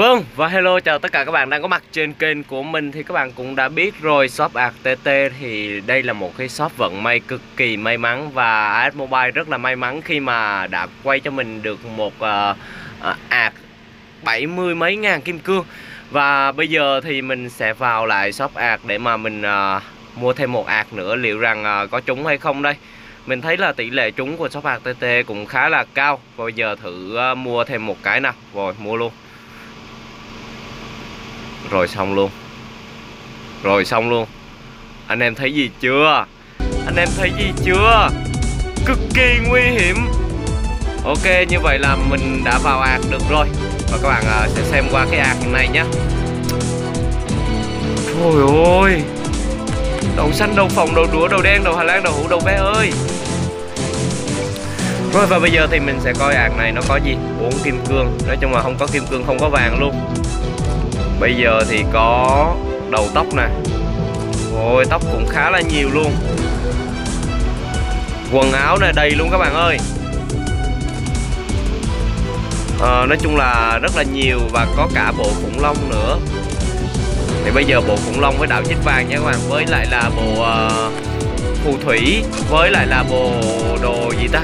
Vâng, và hello chào tất cả các bạn đang có mặt trên kênh của mình. Thì các bạn cũng đã biết rồi, shop ATT TT thì đây là một cái shop vận may cực kỳ may mắn. Và AS Mobile rất là may mắn khi mà đã quay cho mình được một uh, uh, ạc 70 mấy ngàn kim cương. Và bây giờ thì mình sẽ vào lại shop ạc để mà mình uh, mua thêm một ạc nữa. Liệu rằng uh, có trúng hay không đây? Mình thấy là tỷ lệ trúng của shop ATT TT cũng khá là cao. Và bây giờ thử uh, mua thêm một cái nào. Rồi mua luôn rồi xong luôn. Rồi xong luôn. Anh em thấy gì chưa? Anh em thấy gì chưa? Cực kỳ nguy hiểm. Ok như vậy là mình đã vào ạc được rồi. Và các bạn à, sẽ xem qua cái ạc này nhé Trời ơi. Đầu xanh, đầu phòng, đầu đũa, đầu đen, đầu Hà Lan, đầu hũ, đầu bé ơi. Rồi và bây giờ thì mình sẽ coi ạc này nó có gì? Bốn kim cương. Nói chung là không có kim cương, không có vàng luôn. Bây giờ thì có đầu tóc nè. Ôi tóc cũng khá là nhiều luôn. Quần áo này đầy luôn các bạn ơi. À, Nói chung là rất là nhiều và có cả bộ khủng long nữa. Thì bây giờ bộ khủng long với đảo chích vàng nha các bạn. Với lại là bộ uh, phù thủy Với lại là bộ đồ gì ta?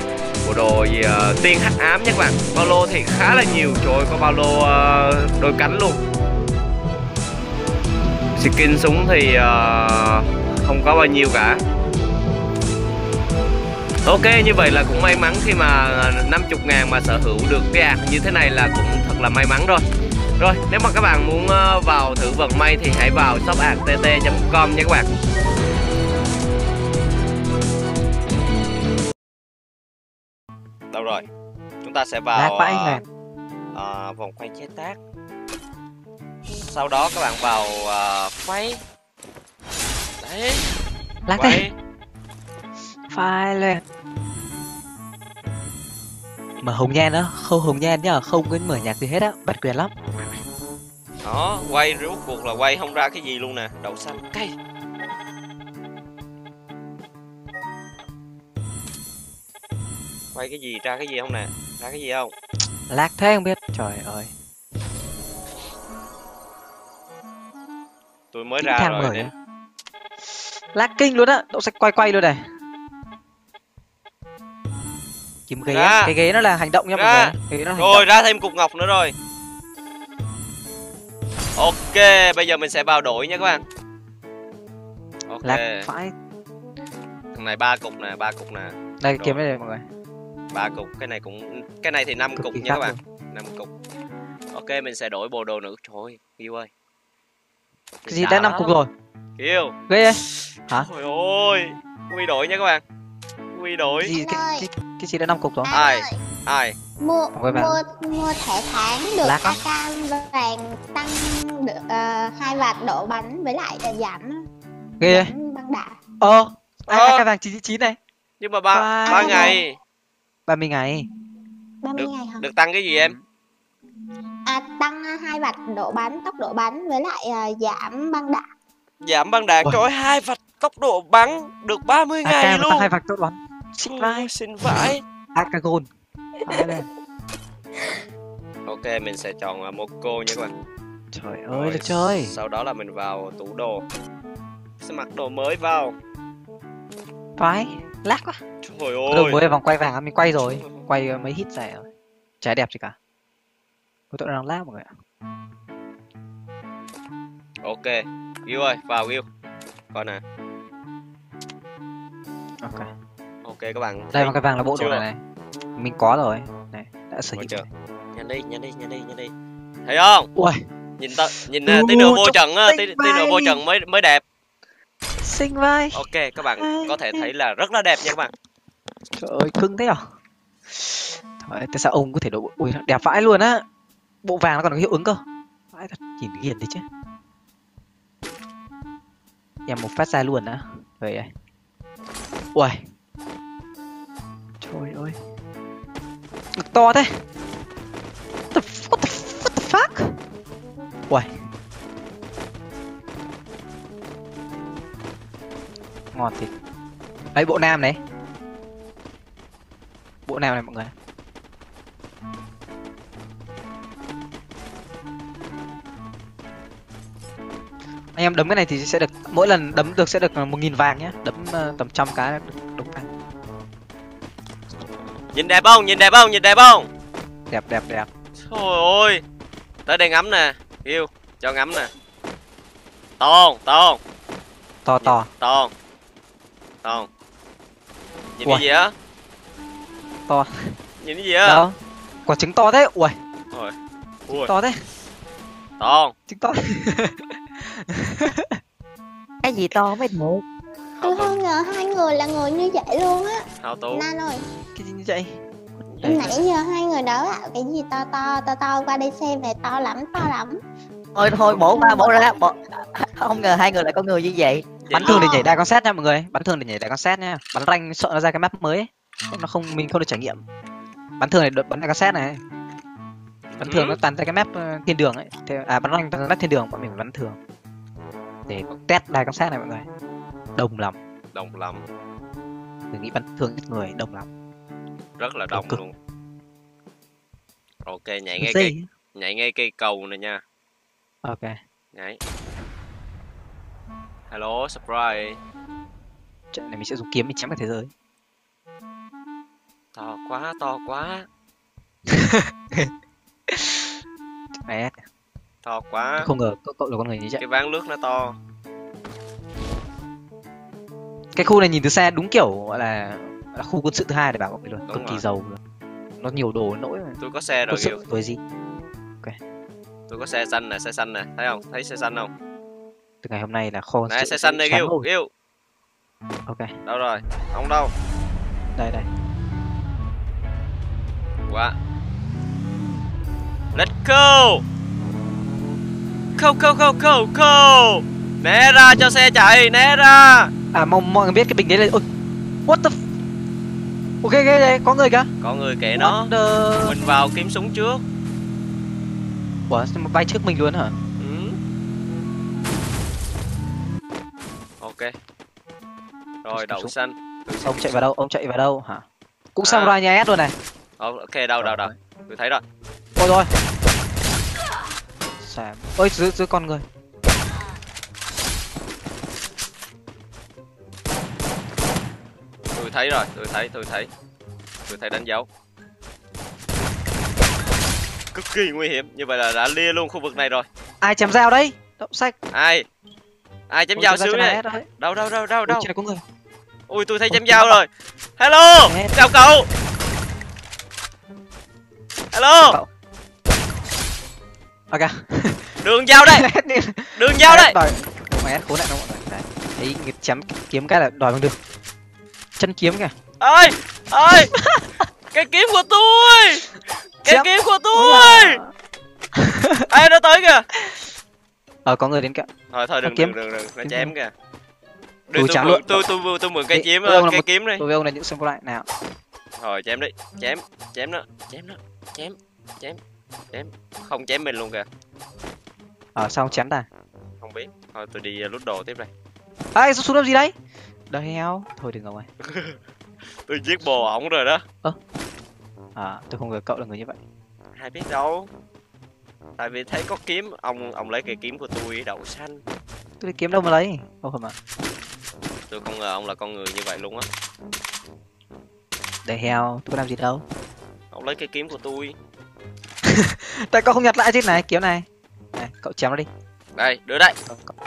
Bộ đồ gì uh, tiên hắc ám nha các bạn. Bao lô thì khá là nhiều. Trời ơi có bao lô uh, đôi cánh luôn skin súng thì uh, không có bao nhiêu cả. Ok như vậy là cũng may mắn khi mà 50 ngàn mà sở hữu được cái ạc như thế này là cũng thật là may mắn rồi. Rồi nếu mà các bạn muốn uh, vào thử vận may thì hãy vào shopact.com nha các bạn. Đâu rồi? Chúng ta sẽ vào uh, uh, vòng quay chế tác sau đó các bạn vào uh, quay đấy. Lát quay phai lên mở hồng nhan đó. Không hồng nhan nhá không có mở nhạc gì hết á. Bật quyền lắm. Đó quay rốt cuộc là quay không ra cái gì luôn nè. Đậu xanh cây. Quay cái gì ra cái gì không nè? Ra cái gì không? Lát thế không biết. Trời ơi tôi mới ra rồi nên lát kinh luôn á đậu sạch quay quay luôn này. Kiếm ghế ra. cái ghế nó là hành động nha mọi người. Rồi động. ra thêm cục ngọc nữa rồi. Ok bây giờ mình sẽ vào đổi nha các bạn. Ok. Lát phải. Thằng này ba cục nè ba cục nè. Đây kiếm đây mọi người. Ba cục cái này cũng cái này thì năm cục nha các bạn. năm cục. Ok mình sẽ đổi bộ đồ nữa. Trời yêu ơi cái gì đã năm cục rồi? Kêu ghê ấy hả? Ôi ôi quy đổi nha các bạn. Quy đổi. Cái gì cái, cái, cái gì đã năm cục rồi? Ai? Ai? Mua mua mua thẻ tháng được Lát AK vàng tăng được uh, hai vạt độ bắn với lại uh, giảm ghê ấy băng đạn. Ờ AK vàng chín chín này? Nhưng mà ba ba ngày. ba mươi ngày. Ba mươi ngày hả? Được tăng cái gì em à, tăng hai vạch độ bắn tốc độ bắn với lại à, giảm băng đạn. Giảm băng đạn trời hai vạch tốc độ bắn được 30 à, ngày luôn. hai vạch tốc độ bắn. Xin vai xin vãi. Akagon ok mình sẽ chọn uh, một cô nha các bạn. Trời ơi là trời. sau đó là mình vào tủ đồ. Sẽ mặc đồ mới vào. Phải lát quá. Trời ơi. Đồ mới vòng quay vàng mình quay rồi. Quay mấy hit rẻ rồi. Chả đẹp gì cả Ôi tụi đang lát mọi người ạ. Ok Gil ơi vào Gil Coi nè. Ok. Ok các bạn Đây mà cái vàng là bộ đồ này này. Mình có rồi. Này đã sở hữu Nhanh đi nhanh đi nhanh đi nhanh đi. Thấy không? Ui. Nhìn ta, nhìn uh, tí nữa vô trận tí, tí nữa vô trận mới mới đẹp. Xinh vai. Ok các bạn có thể thấy là rất là đẹp nha các bạn. Trời ơi cưng thế à? Thôi tại sao ông có thể độ Ui đẹp vãi luôn á bộ vàng nó còn có hiệu ứng cơ. Phải thật nhìn hiền thế chứ. Em một phát ra luôn á. Vậy ơi ui trời ơi. Ngực to thế. What the, what the, what the fuck? Ui ngon thịt đấy bộ nam này. Bộ nam này mọi người. Anh em đấm cái này thì sẽ được mỗi lần đấm được sẽ được một nghìn vàng nhá. Đấm ờ, tầm trăm cái là được đúng vàng. Nhìn đẹp không? Nhìn đẹp không? Nhìn đẹp không? đẹp đẹp đẹp. Trời ơi. Tới đây ngắm nè. Yêu. Cho ngắm nè. Tôn Tôn to to Tôn Tôn Nhìn cái gì á? To. Nhìn cái gì á? đâu quả trứng to thế. Ui. Ui. To thế. Tôn trứng to gì to mới được. Tôi không ngờ hai người là người như vậy luôn á. Hào tú? Nan ơi. Cái gì như vậy? Đây. nãy giờ hai người đó là cái gì to to to to qua đây xem về to lắm to lắm. Thôi thôi bổ qua bổ ra bổ... không ngờ hai người lại có người như vậy. Bắn thường để nhảy đai con xét nha mọi người. Bắn thường để nhảy đai con xét nha. Bắn ranh sợ nó ra cái map mới ấy. nó không mình không được trải nghiệm. Bắn thường này được bắn đai con xét này. Bắn thường Ừ. nó toàn ra cái map ờ, thiên đường ấy. Thế- à bắn ranh toàn ra map thiên đường bọn mình bắn thường để test đai con xét này mọi người. Đông lắm. Đồng lắm. Đừng nghĩ bắn thường ít người đông lắm. Rất là đông cực. luôn. Ok nhảy ngay cây Nhảy ngay cây cầu này nha. Ok. Nhảy. Hello surprise. Trận này mình sẽ dùng kiếm mình chém cả thế giới. To quá to quá. Mẹ, To quá. Không ngờ cậu, cậu là con người như vậy. Cái ván nước nó to. Cái khu này nhìn từ xa đúng kiểu gọi là, là khu quân sự thứ hai để bảo mọi người luôn. Cực kỳ giàu. Luôn nó nhiều đồ nỗi mà. Tôi có xe rồi sự tuổi gì? Tôi có xe xanh nè xe xanh nè. Thấy không? Thấy xe xanh không? từ ngày hôm nay là kho dự xe xanh đây yêu. Yêu ok. Đâu rồi? Không đâu. Đây đây. Quá. Let's go Go go go go go Né ra cho xe chạy Né ra. À mong mọi người biết cái bình đấy là ôi what the ok ok đây có người kìa. Có người kệ nó. The... Mình vào kiếm súng trước. Ủa, bay trước mình luôn hả? Ừ. Ok. Rồi đậu xanh. Ông chạy vào đâu ông chạy vào đâu? Hả? Cũng À. samurai nhà S luôn này. Ok đâu đâu đâu. Tôi thấy rồi. Ôi rồi. Ôi dưới dưới con người. Tôi thấy rồi Tôi thấy tôi thấy. Tôi thấy đánh dấu. Cực kỳ nguy hiểm Như vậy là đã lia luôn khu vực này rồi. Ai chém dao đấy? Đậu sách. Ai? Ai chém dao này AS đấy. Đâu đâu đâu đâu đâu? người. Ui tôi thấy chém dao rồi. Hello. Chào cậu! Hello! Ok Đường giao đây. Đường giao đây. đòi mày khốn nạn đâu mọi người. Đấy chém kiếm cái là đòi bằng được. Chân kiếm kìa. Ơi ơi. Cái kiếm của tôi. Cái Chém. kiếm của tôi. Ê nó tới kìa? Ờ có người đến kìa. Thôi thôi đừng kiếm. đừng đừng Nó chém kìa. Đừng tôi tôi tôi tôi, tôi mượn cái kiếm là cái kiếm đi. tôi với ông là những samurai nào. Rồi chém đi. Chém Chém nó Chém nó Chém Chém Chém. Không chém mình luôn kìa ờ sao ông chém ta? Không biết. Thôi tôi đi uh, lút đồ tiếp đây. Ai à, xuống làm gì đấy? Đời heo. Thôi đừng rồi Tôi giết bồ ổng rồi đó. À tôi không ngờ cậu là người như vậy. Ai biết đâu. Tại vì thấy có kiếm Ông ông lấy cây kiếm của tôi đậu xanh. Tôi kiếm đâu mà lấy? Không phải mà Tôi không ngờ ông là con người như vậy luôn á. Đời heo tôi có làm gì đâu. Ông lấy cây kiếm của tôi. Tại cậu không nhặt lại chứ này kiếm này cậu chém nó đi. Đây đưa đây Cậu- cậu-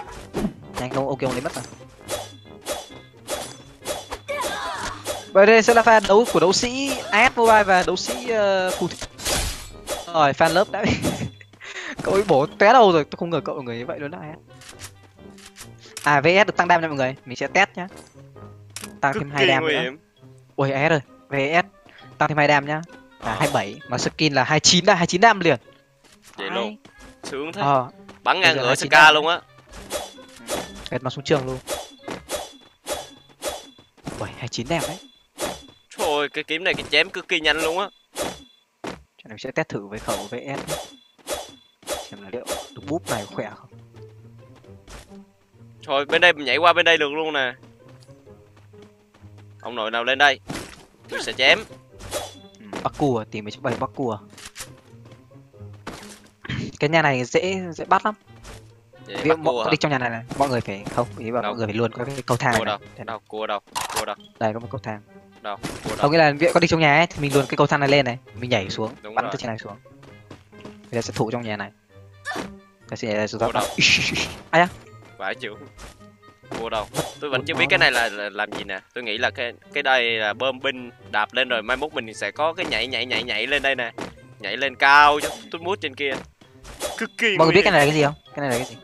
nhanh không ok ông lấy mất rồi. Vậy đây sẽ là pha đấu của đấu sĩ AS Mobile và đấu sĩ uh, phù thủy. Rồi, fan lớp đã bị Cậu ấy bổ té đầu rồi, tôi không ngờ cậu là người như vậy luôn AS À VS được tăng đam nha mọi người, mình sẽ test nhá. Tăng Cực thêm hai đam nữa. Ui AS rồi, VS Tăng thêm hai đam nhá. Là 27, mà skin là 29 đã 29 đam liền. Vậy luôn Sướng thế. Ờ, Bắn ngang ngửa chín Ska luôn á. Gạt nó xuống trường luôn. Ui, 29 đam đấy. Trời ơi cái kiếm này cái chém cực kỳ nhanh luôn á. Mình sẽ test thử với khẩu VS nhé. Xem là liệu được búp này khỏe không. Thôi bên đây mình nhảy qua bên đây được luôn nè. Ông nội nào lên đây? Tôi sẽ chém. Ừ, Bắc cùa, tìm mấy chỗ bày Bắc cùa Cái nhà này dễ dễ bắt lắm mọi, hả? đi trong nhà này này mọi người phải không ý bảo mọi người phải luôn có cái cầu thang đâu? này. Đâu? Cua đâu? Cua đâu? đây có một cầu thang Đâu? Cua đâu? không nghĩa là dụ con đi trong nhà ấy thì mình luôn cái cầu thang này lên này mình nhảy xuống Đúng bắn rồi. từ trên này xuống người ta sẽ thủ trong nhà này ta sẽ nhảy ra xuống đâu? ai à Vãi chịu. Cua đâu? Tôi vẫn chưa biết cái này là, là làm gì nè. Tôi nghĩ là cái cái đây là bơm binh đạp lên rồi mai mốt mình sẽ có cái nhảy nhảy nhảy nhảy lên đây nè. Nhảy lên cao cho tôi mút trên kia. Cực kỳ mọi người biết cái này là cái gì không cái này là cái gì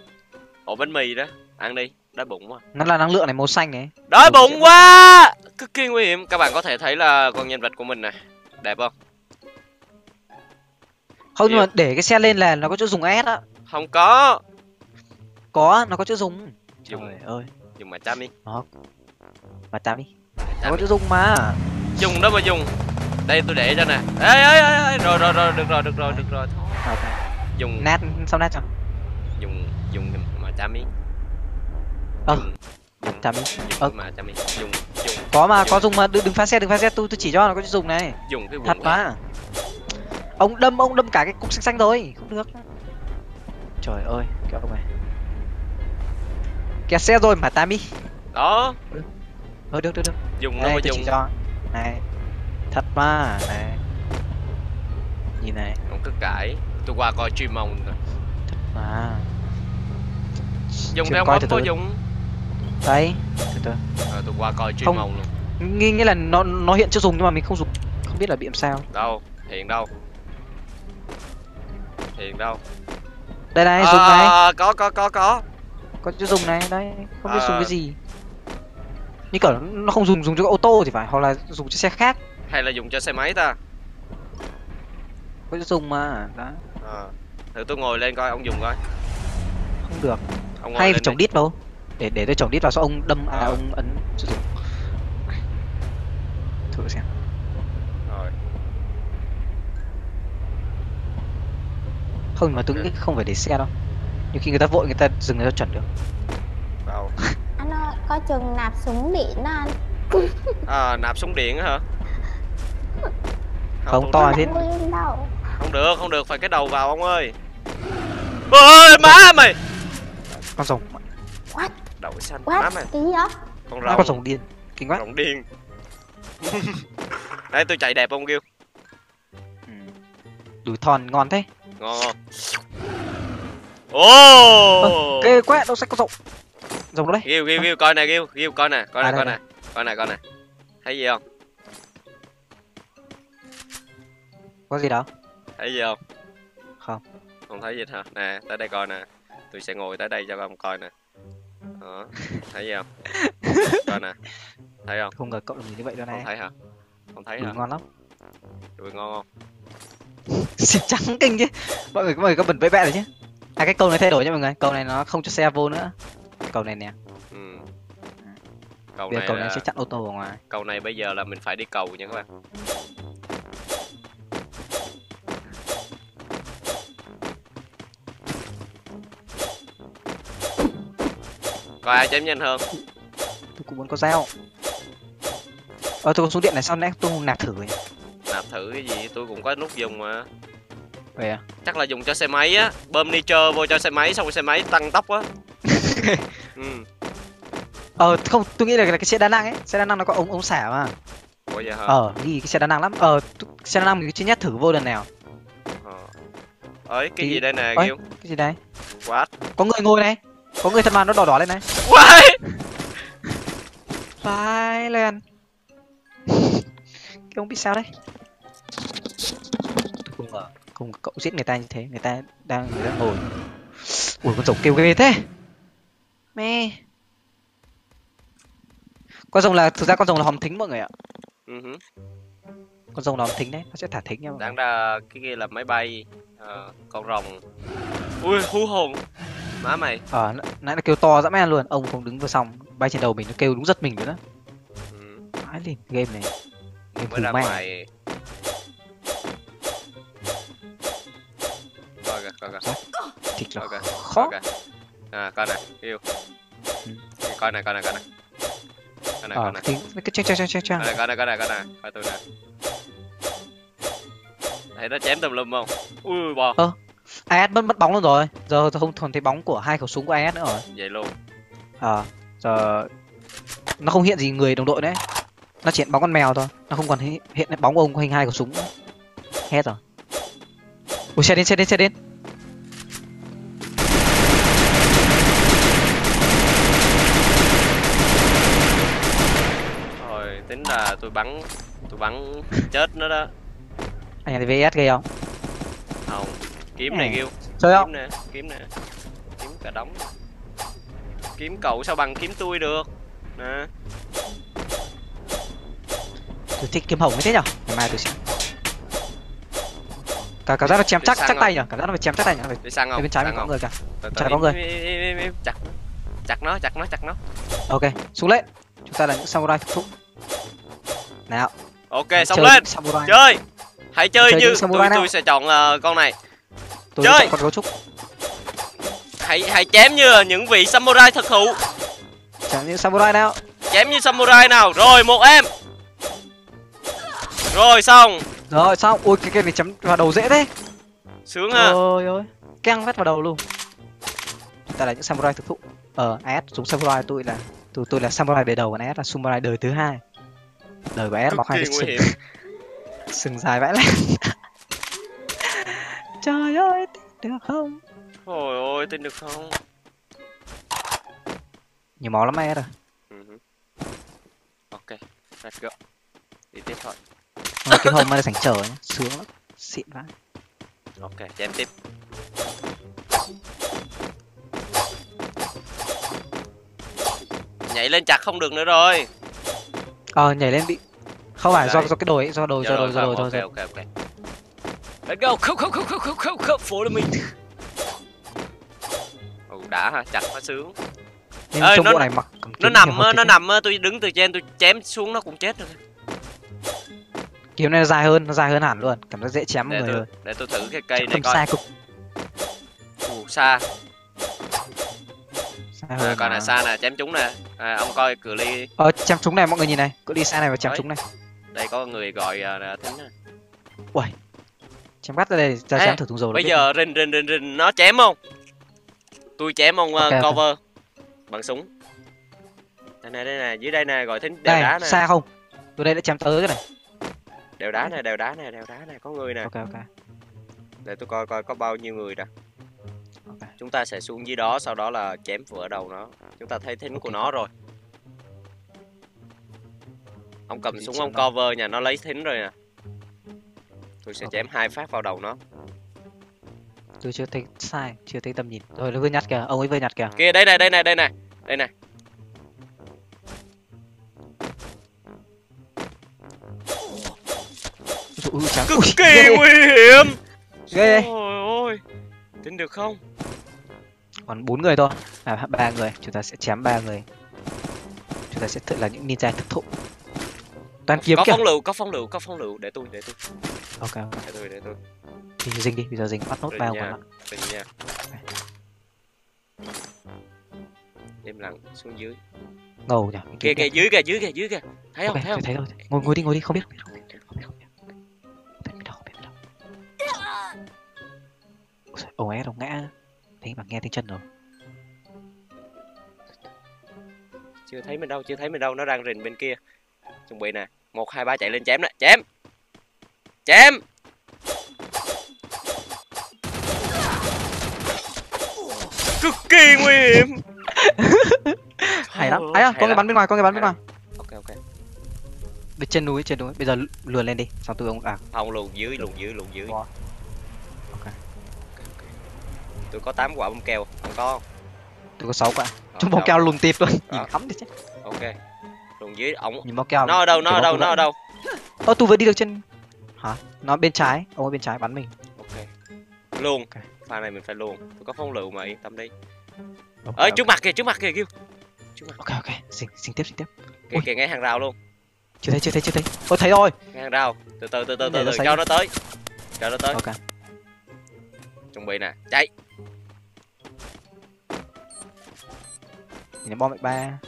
Ổ bánh mì đó. Ăn đi. Đói bụng quá. nó là năng lượng này màu xanh này Đói bụng quá. Cực kỳ nguy hiểm. Các bạn có thể thấy là con nhân vật của mình này. Đẹp không? không nhưng mà để cái xe lên là nó có chỗ dùng S á Không có. có nó có chỗ dùng Dùng trời ơi dùng mà chăm đi. mà tao đi nó Chăm có chỗ dùng mà Dùng đó mà dùng. Đây tôi để cho nè. Ê ê ê ê rồi rồi rồi được rồi được rồi được rồi. Ok. Dùng nát xong nát cho? Dùng dùng mà chăm đi. Ờ. Đi dùng Ờ. mà chăm đi. Dùng dùng. Có mà Dùng. có dùng mà. Đừng, đừng phá xe đừng phá xe tôi tôi chỉ cho nó có dùng này. Dùng cái thật mà ông đâm ông đâm cả cái cục xanh xanh rồi không được. Trời ơi cái ông này. Kẹt xe rồi mà tam đi đó. Thôi được được được. Dùng nó đây tôi dùng. chỉ cho. Này. Thật mà này. Nhìn này. Không cứ cãi tôi qua coi stream ông rồi. mà dùng từ có từ. dùng. Đấy. Từ từ Ờ, tôi qua coi stream ông luôn. Nghĩ nghĩa là nó nó hiện chưa dùng nhưng mà mình không dùng. Không biết là bị làm sao. Đâu? Hiện đâu? Hiện đâu? Đây này dùng này. à, có có có có. Có chỗ dùng này? Đấy không biết Ờ. dùng cái gì. Như kiểu nó không dùng dùng cho ô tô thì phải hoặc là dùng cho xe khác. Hay là dùng cho xe máy ta? Có chỗ dùng mà. Đó Ờ. thử tôi ngồi lên coi ông dùng coi. Không được. Ông ngồi hay lên phải trồng đi. đít vào để để tôi trồng đít vào sau ông đâm à Ờ. ông ấn sử dụng. Thử xem. Rồi. Không mà tôi nghĩ không phải để xe đâu. Nhiều khi người ta vội người ta dừng người ta chuẩn được. Đâu? Anh ơi, có chừng nạp súng điện đó anh. À, nạp súng điện á hả? Không, tôi- to Không thế. đâu không được không được phải cái đầu vào ông ơi. Ơi má mày. Con rồng. Đậu xanh What? má mày. Cái gì đó con nó con rồng. rồng điên. Kinh quá. Rồng điên. Đây tôi chạy đẹp không kêu ừ. đùi thòn ngon thế. Ngon. Ô ghê quá đâu sách con rồng. Rồng đấy ghiêu ghiêu ghiêu coi nè ghiêu ghiêu coi nè coi À, nè đây coi nè coi nè coi nè. Thấy gì không? Có gì đâu thấy gì không? Không. không thấy gì hả? Nè tới đây coi nè. Tôi sẽ ngồi tới đây cho ông coi nè. Đó thấy gì không? Coi nè. Thấy không? Không ngờ cậu làm gì như vậy đâu không này thấy hả? Không thấy đùi hả? ngon lắm. Đùi ngon không? Xịt trắng kinh chứ. Mọi người mọi người có bẩn vẽ vẽ rồi chứ. À cái cầu này thay đổi nha mọi người. Cầu này nó không cho xe vô nữa. Cầu này nè. Ừ. cầu bây này cầu này là, sẽ chặn ô tô ở ngoài. Cầu này bây giờ là mình phải đi cầu nha các bạn coi ai chém nhanh hơn? Tôi cũng muốn có dao. Ờ tôi có súng điện này sao nãy tôi không nạp thử vậy nạp thử cái gì? Tôi cũng có nút dùng mà. Vậy à? Chắc là dùng cho xe máy á. Bơm nitro vô cho xe máy xong rồi xe máy tăng tốc á. Ừ. Ờ không tôi nghĩ là, là cái xe đa năng ấy. Xe đa năng nó có ống ống xả mà. Ủa vậy hả? Ờ đi cái xe đa năng lắm. Ờ xe đa năng mình chưa nhét thử vô lần nào. Ờ. Ấy cái Thì- gì đây nè kêu cái gì đây? What có người ngồi này có người thật mà nó đỏ đỏ lên này. Vai lên cái ông bị sao đấy? Không ngờ không cậu giết người ta như thế người ta đang người ta ngồi. Ui con rồng kêu ghê thế. Mẹ con rồng là thực ra con rồng là hòm thính mọi người ạ. Ừ hứ. con rồng là hòm thính đấy nó sẽ thả thính nha mọi người. đáng ra cái kia là máy bay ờ, con rồng. Ui hú hồn má mày. Ờ nãy nó kêu to dã man luôn. Ông không đứng vừa xong bay trên đầu mình nó kêu đúng giật mình nữa đó ừ. Lên game này. Game mới ra ma ngoài. Coi kìa coi kìa. Thịt là khó. coi kìa. À coi nè yêu. Ừ. coi này coi này coi này. Coi này ờ coi này. thì cái trang trang trang trang trang coi này coi này coi này coi này. Coi tôi nè. Thấy nó chém tùm lum không? Ui bò AS mất mất bóng luôn rồi. Giờ tôi không còn thấy bóng của hai khẩu súng của AS nữa rồi. Vậy luôn ờ giờ nó không hiện gì người đồng đội đấy. Nó chỉ hiện bóng con mèo thôi. Nó không còn hiện, hiện bóng của ông hình hai khẩu súng nữa. Hết rồi. Ui xe đến xe đến xe đến. Thôi tính là tôi bắn tôi bắn chết nó đó. Anh em thấy vs ghê không? Không kiếm này Ừ. kêu chơi không? nè kiếm nè. Kiếm cả đống. Kiếm cậu sao bằng kiếm tôi được? Nè. Tôi thích kiếm hồng thế nhở? Ngày mai tôi sẽ cả cảm giác nó chém chắc chắc tay nhở? Cảm giác nó phải chém chắc tay nhở? Phải- sang không? bên trái mình có người cả Chả có người. chặt. Nó chặt nó chặt nó chặt nó. Ok xuống lên. Chúng ta là những samurai thực thụ nào. Ok xong lên. samurai. Chơi. Hãy chơi Chơi như tôi tôi sẽ chọn ờ, con này tôi chơi. con gấu trúc hãy hãy chém như là những vị samurai thực thụ. Chẳng những samurai nào? Chém như samurai nào? Rồi một em. Rồi xong. Rồi sao ui cái cái này chấm vào đầu dễ thế. Sướng ha. Ôi ôi. Keng vét vào đầu luôn. Chúng ta là những samurai thực thụ. Ờ as dùng samurai tôi là tôi tôi là samurai đời đầu còn as là samurai đời thứ hai. Đời của as bọc hai cái sừng. sừng dài vãi lên trời ơi tin được không? Ôi ôi tin được không? Nhiều máu lắm as rồi Ừ ok let's go. Đi tiếp thôi. Mà cái hôm mà sảnh chờ nhá sướng lắm. Xịn vãi. Ok chém tiếp. Nhảy lên chặt không được nữa rồi. Ờ nhảy lên bị không phải do do cái đồi ấy, do đồi do đồi do đồi do đồi. ok ok let's go. Khúc khúc khúc khúc khúc khúc khúc. Follow me ừ đã ha. Chặt nó sướng. Nhưng Ê, trong nó- này mặc nó nằm nó nằm tôi đứng từ trên tôi chém xuống nó cũng chết rồi. Kiếm này nó dài hơn nó dài hơn hẳn luôn. Cảm giác dễ chém để người. tôi hơn để tôi thử cái cây này không coi. sai cực xa. À, hơn coi nè mà. xa nè chém chúng nè. À, ông coi cự ly. Ờ chém trúng này mọi người nhìn này. Cứ đi xa này và chém Đấy. trúng này. Đây có người gọi uh, thính nè chém gắt ra đây ra chém thử thùng dầu bây giờ rình rình rình rình nó chém không? Tôi chém ông uh, Ok, ok. cover. Bằng súng. Đây nè đây nè dưới đây nè gọi thính đèo đá đây nè xa không? Tôi đây đã chém tới cái này. Đèo đá nè đèo đá nè đèo đá nè có người nè. Ok ok. Để tôi coi coi có bao nhiêu người nè. Ok. Chúng ta sẽ xuống dưới đó sau đó là chém vỡ đầu nó. Chúng ta thấy thính Ok. của nó rồi. Ông cầm súng ông cover nhà nó lấy thính rồi nè tôi sẽ chém hai phát vào đầu nó. Tôi chưa thấy sai chưa thấy tầm nhìn. Rồi nó vừa nhặt kìa ông ấy vừa nhặt kìa. Kia đây này đây này đây này đây này. Ui, cực kỳ ghê, nguy hiểm. Ghê. Ôi ôi tin được không? Còn bốn người thôi. À ba người. Chúng ta sẽ chém ba người. Chúng ta sẽ tự là những ninja thực thụ. Toàn kiếm có kìa. phong lựu có phong lựu có phong lựu để tôi để tôi ok ok. Để tôi để tôi. Thì dinh đi bây giờ dinh bắt nốt Rồi ba nha. còn lại. Đừng nha. Im lặng xuống dưới. Ngầu nhỉ? Kìa kìa dưới kìa dưới kìa dưới kìa. Thấy không ok thấy không? thấy rồi. Ngồi ngồi đi ngồi đi không biết. Không biết không biết không biết. Không biết không biết đâu. Không biết ngã. Thấy mà nghe tiếng chân rồi. Chưa thấy mình đâu chưa thấy mình đâu. Nó đang rình bên kia. Chuẩn bị nè. Một hai ba chạy lên chém nè chém chém. Cực kỳ nguy hiểm. Hay lắm. Ấy à, có người bắn bên ngoài có người bắn bên ngoài. Ok ok. Bên trên núi trên núi. Bây giờ luồn lên đi. Xong tôi ông à. Không luồn dưới luồn dưới luồn dưới. Wow. Ok. Ok, ok. tôi có 8 quả bom keo. Không có không? Tôi có sáu quả. Ờ, chúng bóng đâu? keo lùn tịp luôn. Nhìn Ờ. khắm đi chứ. Ok. Luồn dưới ổng nhìn bóng keo nó ở đâu nó ở đâu nó. ở đâu? Ơ tôi vừa đi được trên hả? Nó bên trái ông ấy bên trái bắn mình. Ok. Luôn. Pha này mình phải luôn. Tôi có phong lựu mà yên tâm đi. Ok, ơi ok. trước mặt kìa trước mặt kìa kêu. Trước mặt. Ok ok. Xin xin tiếp xin tiếp. Kìa kìa ngay hàng rào luôn. Chưa thấy chưa thấy chưa thấy. Ôi thấy rồi. Ngay hàng rào. Từ từ từ từ từ từ. cho nó tới. Cho nó tới. Ok. Chuẩn bị nè. Chạy. Nhìn bom mệnh ba.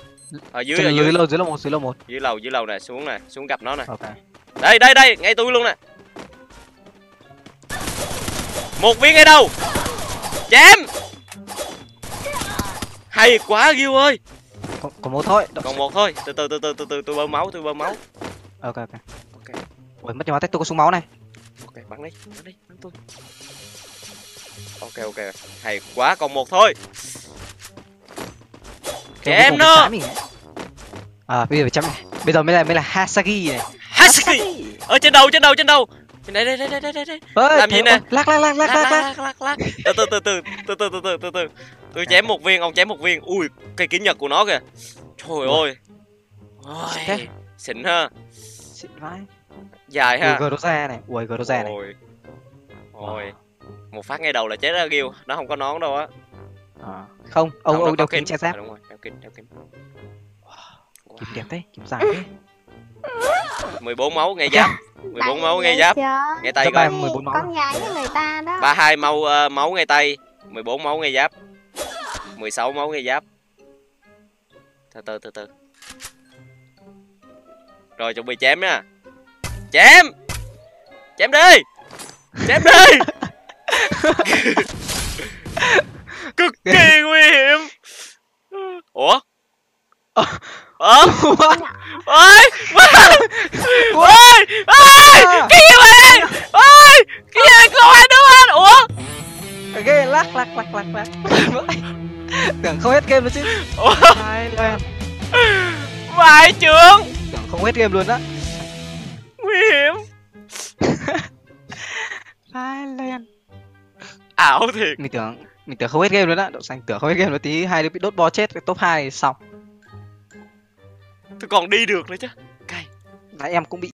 Ở dưới trên ở dưới dưới. lầu dưới lầu một dưới lầu một. Dưới lầu dưới lầu nè xuống nè xuống gặp nó nè. Ok. Đây đây đây ngay tôi luôn nè một viên ngay đâu? Chém! Hay quá Gil ơi! Còn, còn một thôi. Còn một thôi. Từ từ từ từ từ từ tôi bơm máu tôi bơm máu. Ok ok. Ok. Ui mất nhiều máu tôi có súng máu này. Ok bắn đi bắn đi bắn tôi. Ok ok. Hay quá còn một thôi. Chém nó. à bây giờ phải chém này. Bây giờ mới là mới là hasagi này. Husky ở trên đầu trên đầu trên đầu đây đây đây đây đây đây. Làm gì nè? lắc lắc lắc lắc lắc lắc lắc lắc. từ từ từ từ từ từ từ từ từ từ. Tôi chém một viên ông chém một viên. Ui cây kính nhật của nó kìa. Trời ơi. Ôi, xịn ha. Xịn vãi. Dài ha. Ui Groza này ui Groza này. Ôi. Ôi. Một phát ngay đầu là chết ra Gil. Nó không có nón đâu á. À. không ông ông đeo kính che giáp. À, đúng rồi đeo kính đeo kính. Kiếm đẹp thế kiếm dài thế 14 máu ngay giáp. 14 máu ngay giáp. ngay tay ba. 14 máu. con gái của người ta đó. 32 máu ờ, máu ngay tay 14 máu ngay giáp. 16 máu ngay giáp. Từ từ từ từ. Rồi chuẩn bị chém nha. Chém! Chém đi! Chém đi! Cực kỳ nguy hiểm! Ủa ơi ơi ơi ơi cái gì vậy? Ơi cái gì vậy? Không ai đúng anh ủa? Ghê lắc lắc lắc lắc lắc. Tưởng không hết game luôn chứ. Hai lần vài trưởng tưởng không hết game luôn á. Nguy hiểm. Hai lần ảo thiệt. Mình tưởng mình tưởng không hết game luôn á. Đậu xanh tưởng không hết game luôn tí. Hai đứa bị đốt bo chết cái top 2 xong tôi còn đi được nữa chứ. Nãy em cũng bị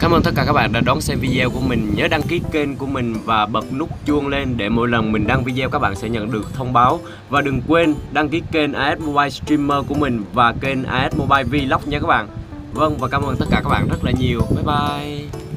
Cảm ơn tất cả các bạn đã đón xem video của mình. Nhớ đăng ký kênh của mình và bật nút chuông lên Để mỗi lần mình đăng video các bạn sẽ nhận được thông báo. Và đừng quên đăng ký kênh AS Mobile Streamer của mình Và kênh AS Mobile Vlog nha các bạn. Vâng và cảm ơn tất cả các bạn rất là nhiều. Bye bye